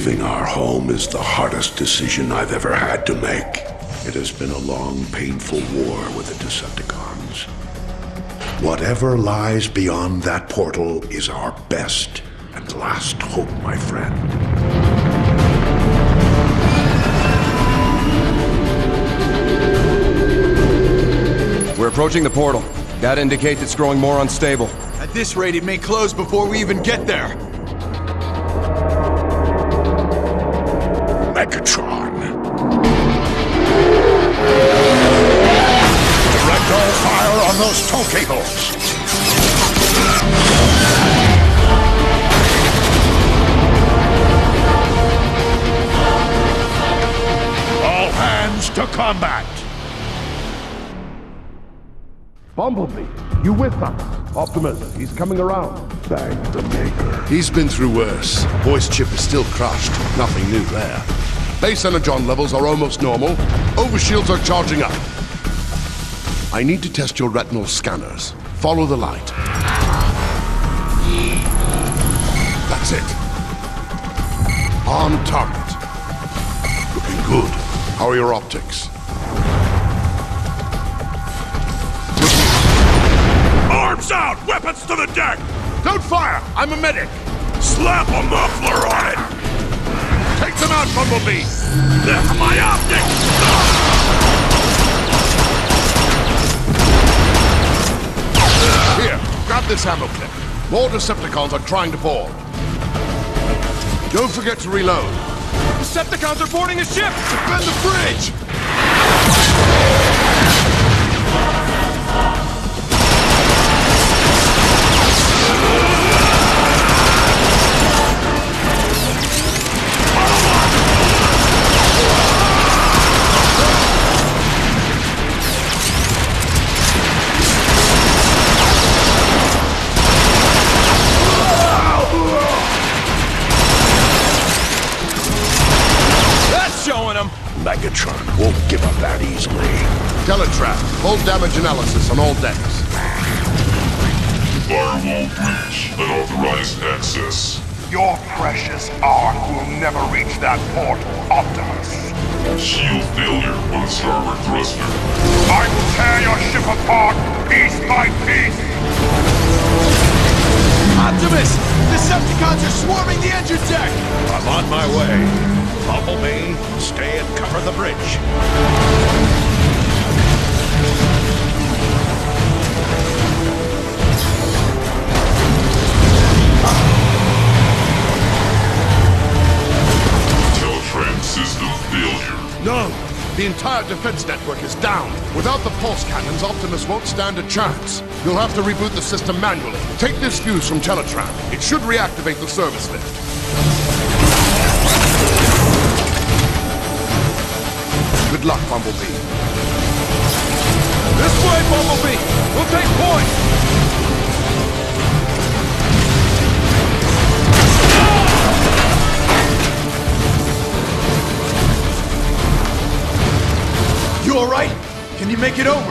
Leaving our home is the hardest decision I've ever had to make. It has been a long, painful war with the Decepticons. Whatever lies beyond that portal is our best and last hope, my friend. We're approaching the portal. That indicates it's growing more unstable. At this rate, it may close before we even get there. On those cables. All hands to combat. Bumblebee, you with us? Optimus, he's coming around. Thank the Maker. He's been through worse. Voice chip is still crushed. Nothing new there. Base energon levels are almost normal. Overshields are charging up. I need to test your retinal scanners. Follow the light. That's it. On target. Looking good. How are your optics? Arms out! Weapons to the deck! Don't fire! I'm a medic! Slap a muffler on it! Take them out, Bumblebee! They're my optics! Grab this ammo clip. More Decepticons are trying to board. Don't forget to reload. Decepticons are boarding a ship! Defend the bridge! Damage analysis on all decks. Firewall breach. Unauthorized access. Your precious ark will never reach that portal, Optimus. Shield failure on the starboard thruster. I will tear your ship apart, piece by piece. Optimus! The Decepticons are swarming the engine deck! I'm on my way. Bumblebee, stay and cover the bridge. No! The entire defense network is down. Without the pulse cannons, Optimus won't stand a chance. You'll have to reboot the system manually. Take this fuse from Teletran. It should reactivate the service lift. Good luck, Bumblebee. This way, Bumblebee! We'll take point! You alright? Can you make it over?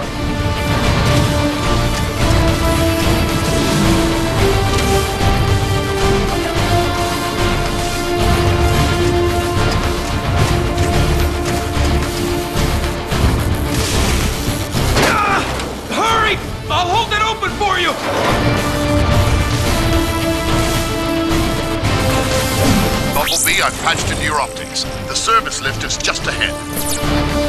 Ah! Hurry! I'll hold it open for you! Bumblebee, I've patched into your optics. The service lift is just ahead.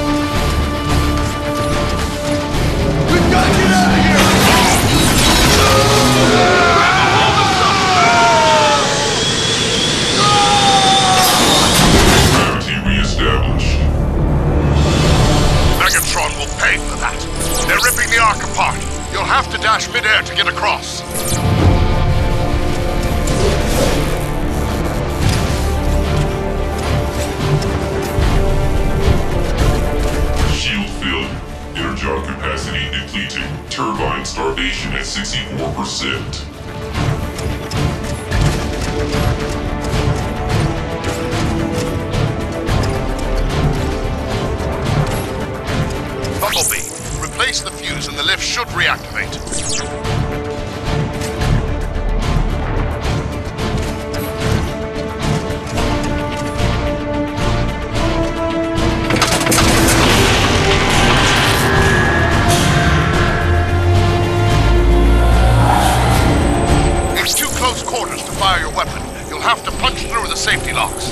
Fire your weapon. You'll have to punch through the safety locks.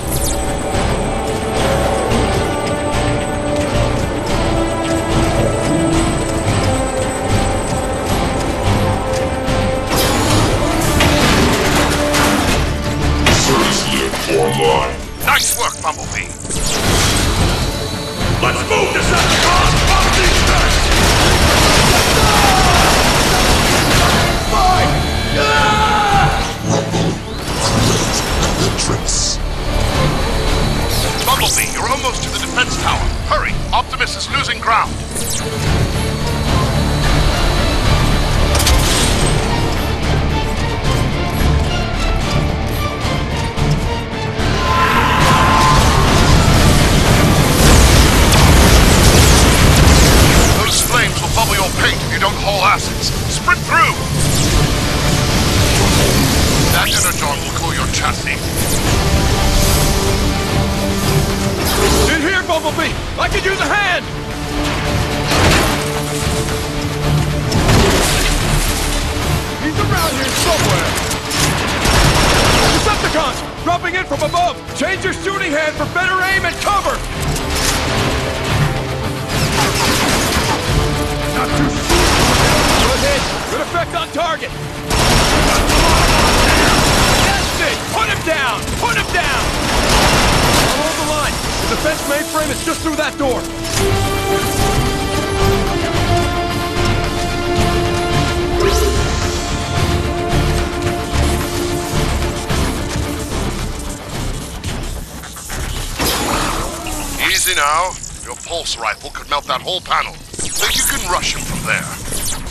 Service lift online. Nice work, Bumblebee. Let's move, Decepticons! Bumblebee, you're almost to the defense tower. Hurry, Optimus is losing ground. Those flames will bubble your paint if you don't haul asses. Sprint through! That energon will cool your chassis. Bumblebee! I could use a hand! He's around here somewhere! Decepticons! Dropping in from above! Change your shooting hand for better aim and cover! Not too soon! Good hit! Good effect on target! That's it! Put him down! Put him down! Hold the line! The defense mainframe is just through that door! Easy now. Your pulse rifle could melt that whole panel. Think you can rush him from there.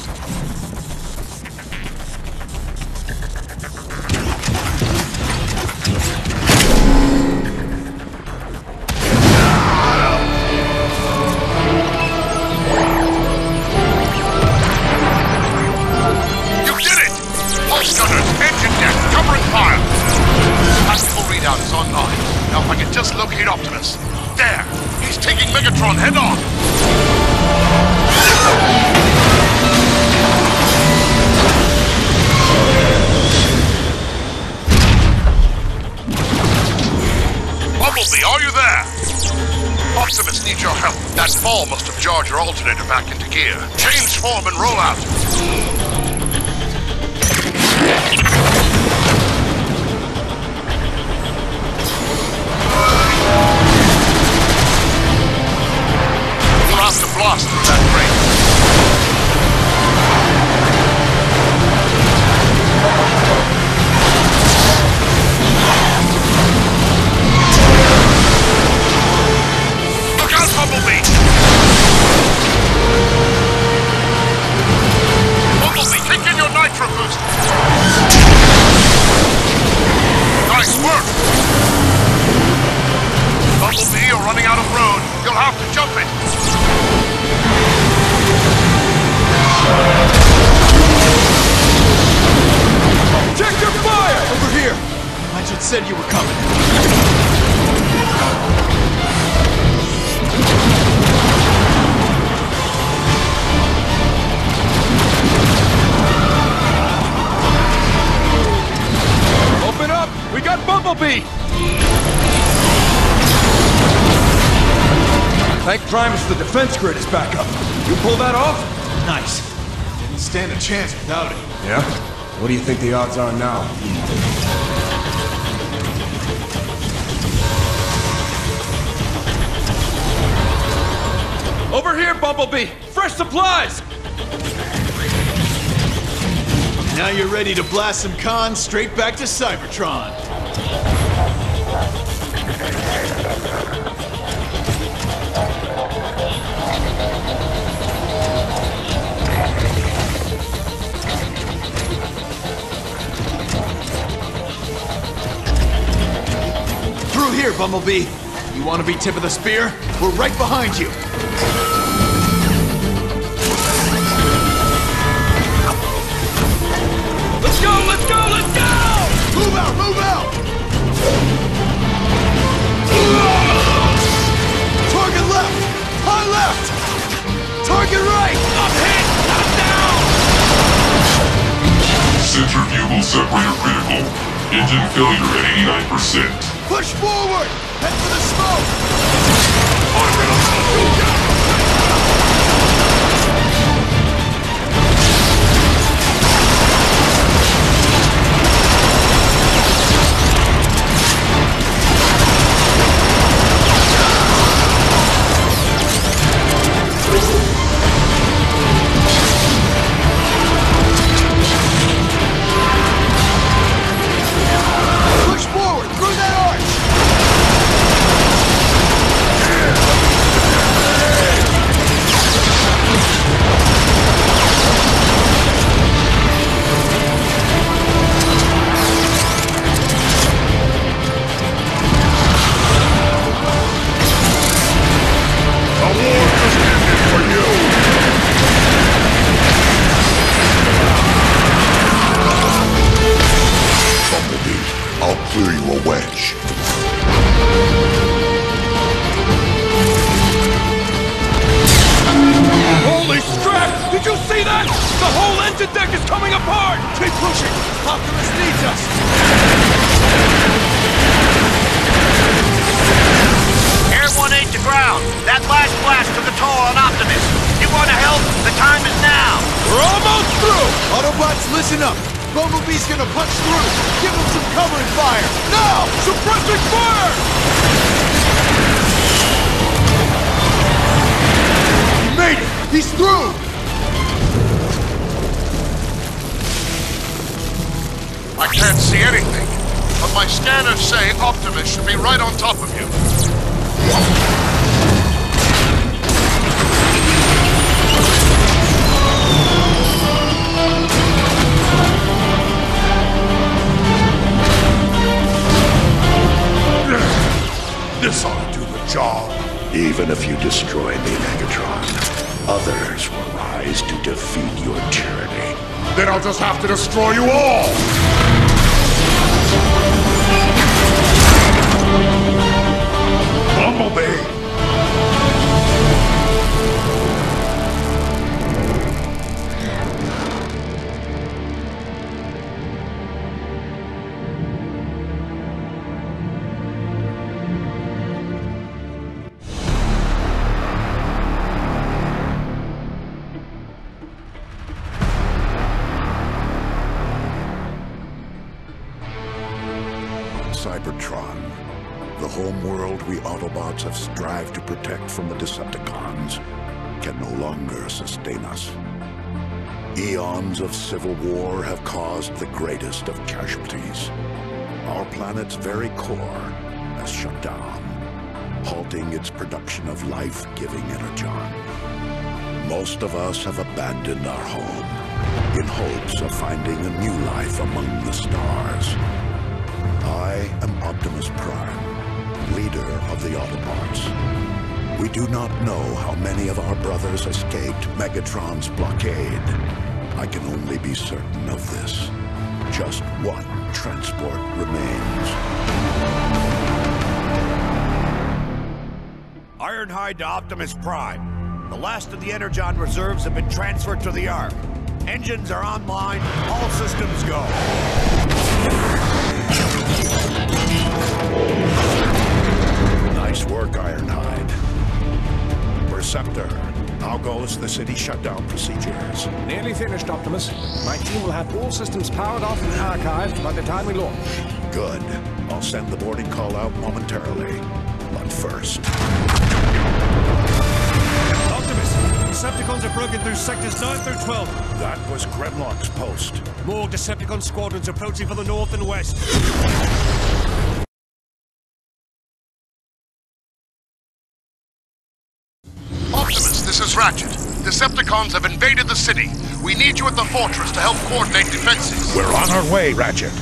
Your alternator back into gear. Change form and roll out. Primus the defense grid is back up. You pull that off? Nice. Didn't stand a chance without it. Yeah? What do you think the odds are now? Over here, Bumblebee! Fresh supplies! Now you're ready to blast some cons straight back to Cybertron. Bumblebee. You want to be tip of the spear? We're right behind you. Let's go, let's go, let's go! Move out, move out! Target left! High left! Target right! I'm hit! I'm down! Centrifugal separator critical. Engine failure at 89%. Push forward! Head for the smoke! Bumblebee's gonna punch through! Give him some cover and fire! Now! Suppressing fire! He made it! He's through! I can't see anything, but my scanners say Optimus should be right on top of you. This ought to do the job. Even if you destroy the Megatron, others will rise to defeat your tyranny. Then I'll just have to destroy you all! Bumblebee! We Autobots have strived to protect from the Decepticons, can no longer sustain us. Eons of civil war have caused the greatest of casualties. Our planet's very core has shut down, halting its production of life-giving energon. Most of us have abandoned our home in hopes of finding a new life among the stars. I am Optimus Prime, leader of the Autobots. We do not know how many of our brothers escaped Megatron's blockade. I can only be certain of this. Just one transport remains. Ironhide to Optimus Prime. The last of the Energon reserves have been transferred to the Ark. Engines are online. All systems go. Nice work, Ironhide. Perceptor, how goes the city shutdown procedures? Nearly finished, Optimus. My team will have all systems powered off and archived by the time we launch. Good. I'll send the boarding call out momentarily. But first, Optimus, Decepticons have broken through sectors 9 through 12. that was Grimlock's post. More Decepticon squadrons approaching from the north and west. Decepticons have invaded the city. We need you at the fortress to help coordinate defenses. We're on our way, Ratchet.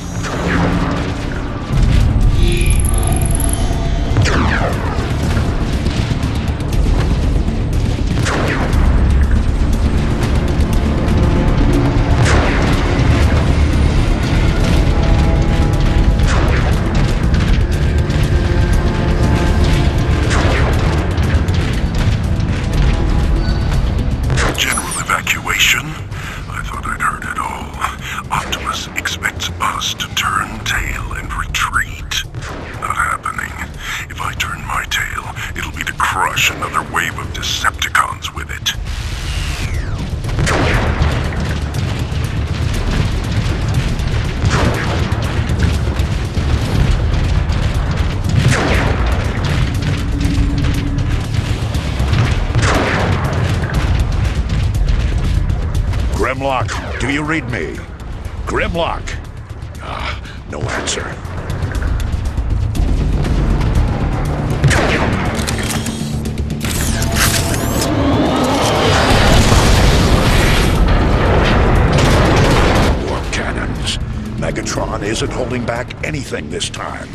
Read me? Grimlock. Ah, no answer. Warp cannons. Megatron isn't holding back anything this time.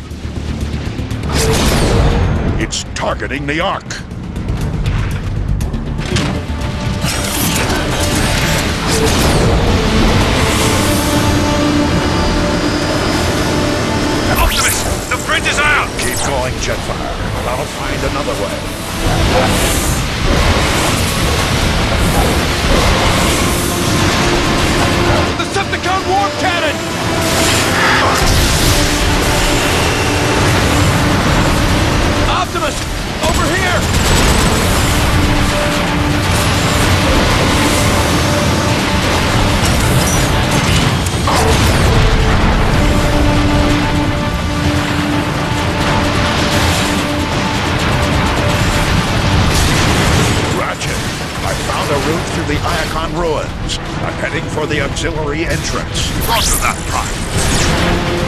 It's targeting the Ark. Optimus, Going, Jetfire. I'll find another way. The Decepticon warp cannon! Optimus! Over here! A route through the Iacon ruins. I'm heading for the auxiliary entrance. Roger that, Prime.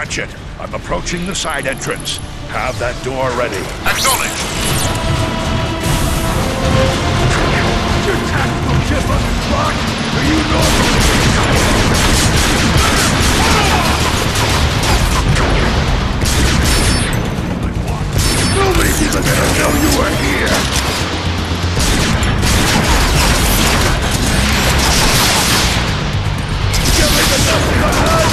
Ratchet, I'm approaching the side entrance. Have that door ready. Acknowledged. Your tactical chip on the clock! Are you Nobody's even gonna know you were here.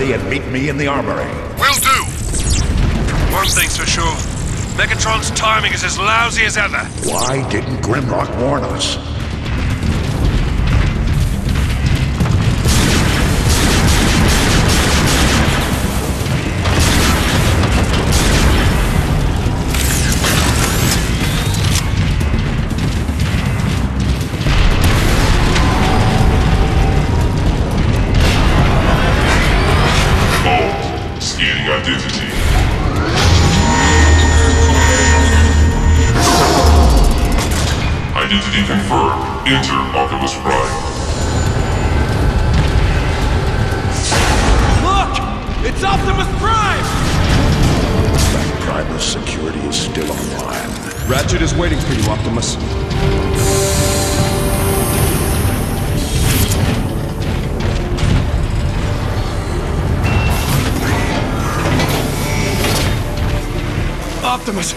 ready and meet me in the armory. Will do. One thing's for sure. Megatron's timing is as lousy as ever. Why didn't Grimlock warn us? Identity confirmed. Enter Optimus Prime. Look! It's Optimus Prime! Primus security is still online. Ratchet is waiting for you, Optimus. Optimus,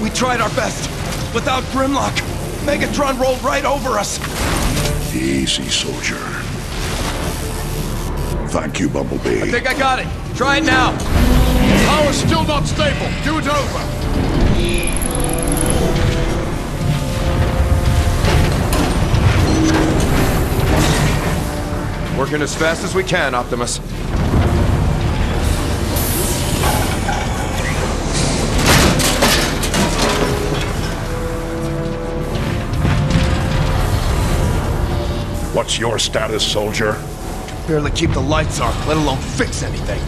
we tried our best. Without Grimlock, Megatron rolled right over us. Easy, soldier. Thank you, Bumblebee. I think I got it. Try it now. Power's still not stable. Do it over. Working as fast as we can, Optimus. What's your status, soldier? Barely keep the lights on, let alone fix anything.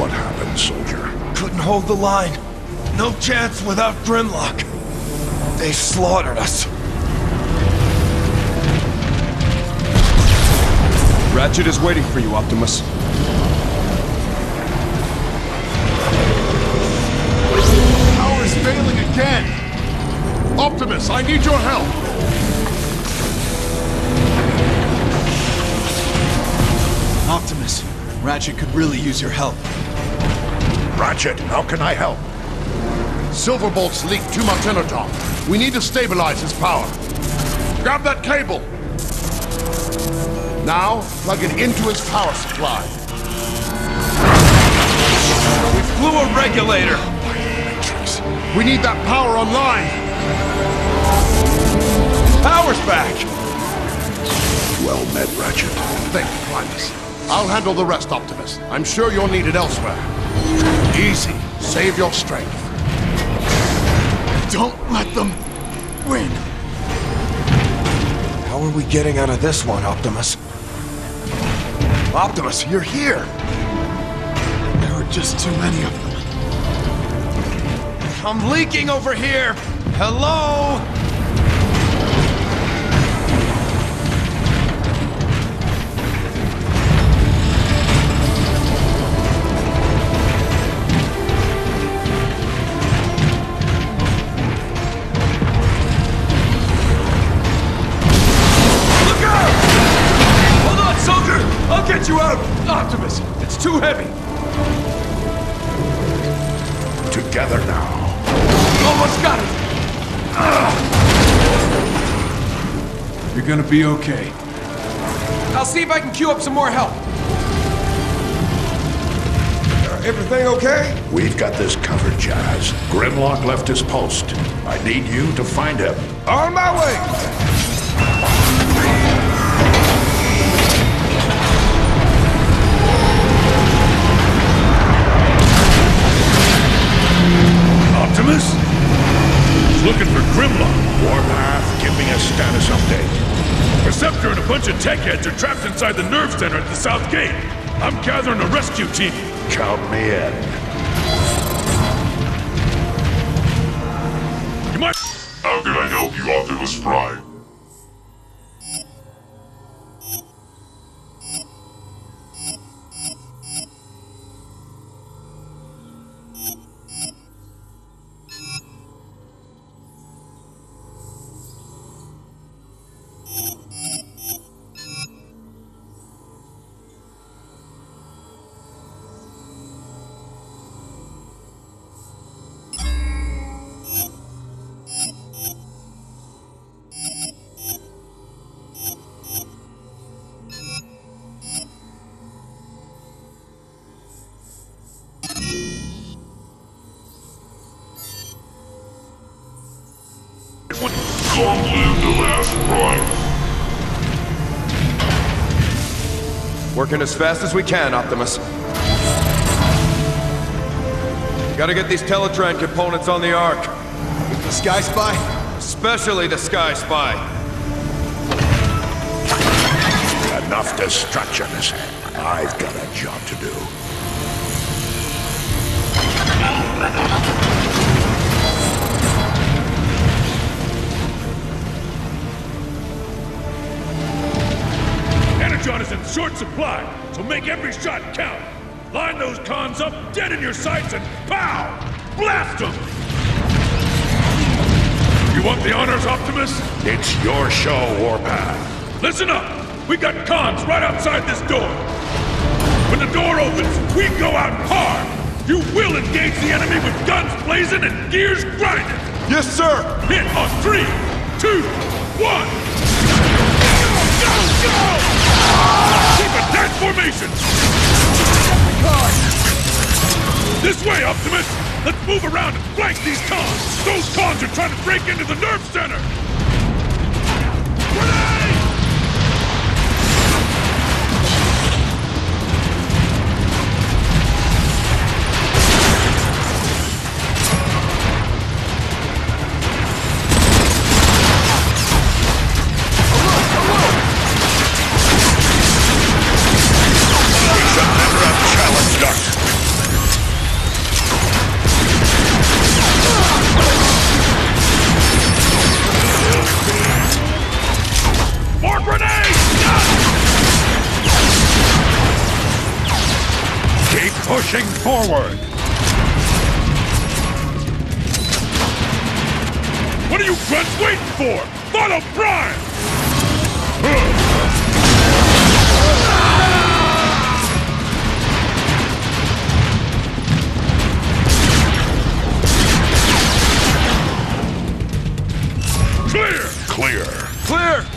What happened, soldier? Couldn't hold the line. No chance without Grimlock. They slaughtered us. Ratchet is waiting for you, Optimus. Optimus, I need your help. Optimus, Ratchet could really use your help. Ratchet, how can I help? Silverbolt's leaked to much energon. We need to stabilize his power. Grab that cable. Now, plug it into his power supply. We flew a regulator. We need that power online. Power's back. Well met, Ratchet. Thank you, Primus. I'll handle the rest, Optimus. I'm sure you're needed elsewhere. Easy. Save your strength. Don't let them win. How are we getting out of this one, Optimus? Optimus, you're here! There are just too many of them. I'm leaking over here! Hello? Gonna be okay. I'll see if I can queue up some more help. Uh, everything okay? We've got this covered, Jazz. Grimlock left his post. I need you to find him. On my way! Optimus? He's looking for Grimlock. Warpath, give me a status update. Perceptor and a bunch of tech heads are trapped inside the nerve center at the south gate. I'm gathering a rescue team. Count me in. You might. How can I help you, Optimus Prime? Working as fast as we can, Optimus. Gotta get these Teletran components on the Ark. The Sky Spy? Especially the Sky Spy. Enough destructions. I've got a job to do. Energon is in short supply, so make every shot count. Line those cons up dead in your sights and pow! Blast them! You want the honors, Optimus? It's your show, Warpath. Listen up! We got cons right outside this door. When the door opens, we go out hard. You will engage the enemy with guns blazing and gears grinding. Yes, sir! Hit on three, two, one! Keep a tight formation! This way, Optimus! Let's move around and flank these cons! Those cons are trying to break into the nerve center!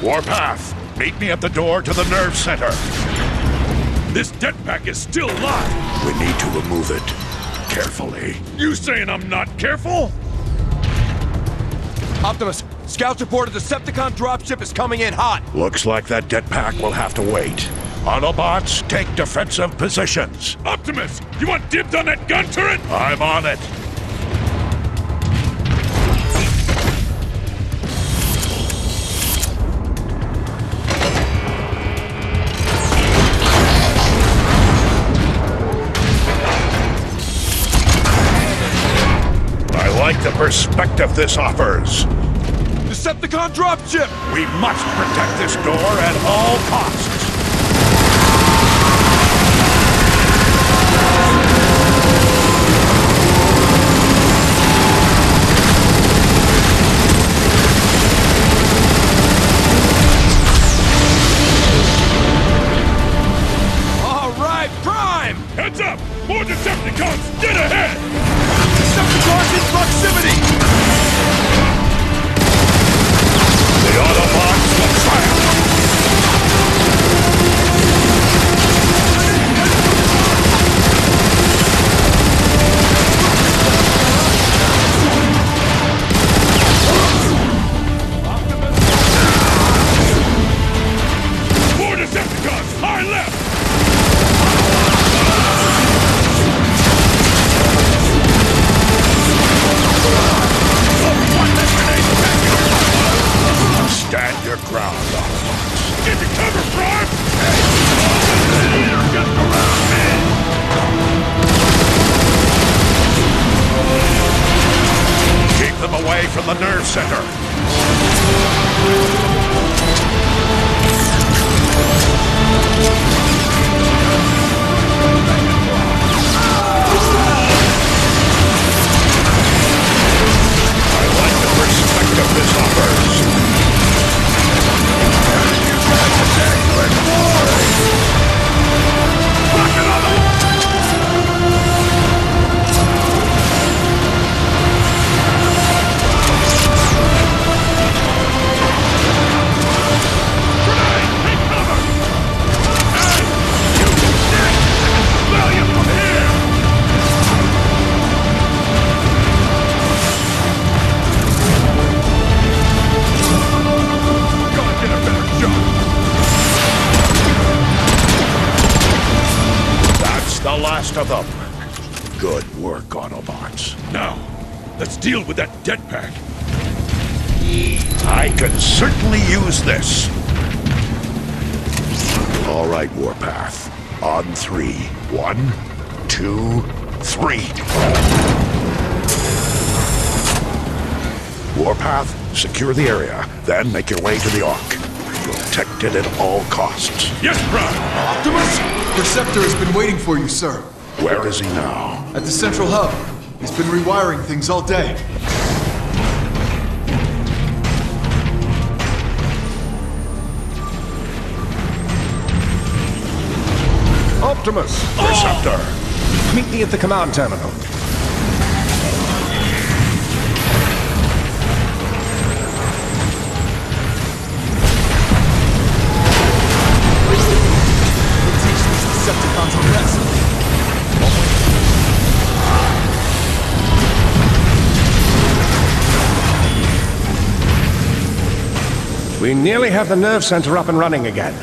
Warpath, meet me at the door to the nerve center. This jetpack is still locked! We need to remove it. Carefully. You saying I'm not careful? Optimus, scouts report a Decepticon dropship is coming in hot. Looks like that jetpack will have to wait. Autobots, take defensive positions. Optimus, you want dibs on that gun turret? I'm on it. Perspective this offers. Decepticon dropship! We must protect this door at all costs. Warpath, secure the area, then make your way to the Ark. Protect it at all costs. Yes, Prime! Optimus? Perceptor has been waiting for you, sir. Where is he now? At the central hub. He's been rewiring things all day. Optimus! Perceptor! Oh! Meet me at the command terminal. We nearly have the nerve center up and running again.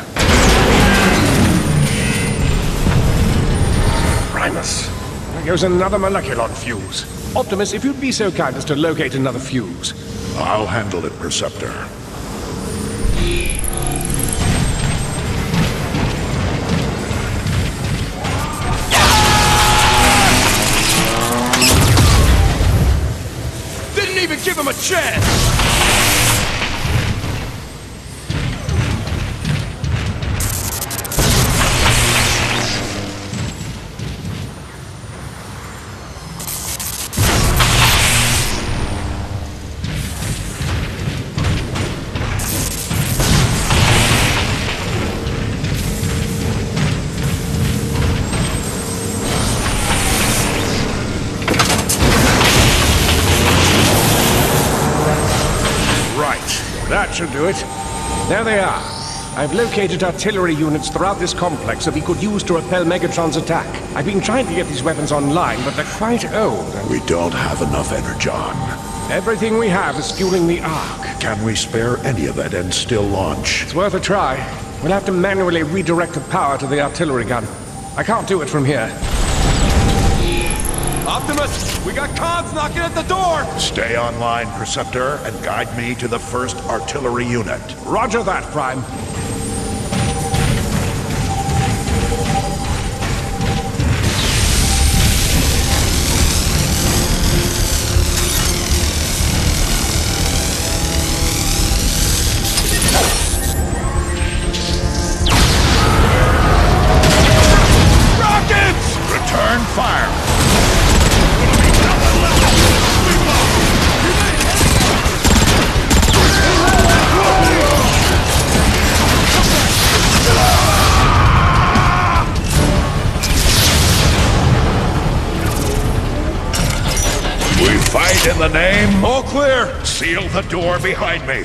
Primus. There goes another moleculon fuse. Optimus, if you'd be so kind as to locate another fuse. I'll handle it, Perceptor. Didn't even give him a chance! Should do it. There they are. I've located artillery units throughout this complex that we could use to repel Megatron's attack. I've been trying to get these weapons online, but they're quite old. And... We don't have enough energon. Everything we have is fueling the Ark. Can we spare any of it and still launch? It's worth a try. We'll have to manually redirect the power to the artillery gun. I can't do it from here. Optimus, we got cons knocking at the door! Stay online, Perceptor, and guide me to the first artillery unit. Roger that, Prime. Seal the door behind me.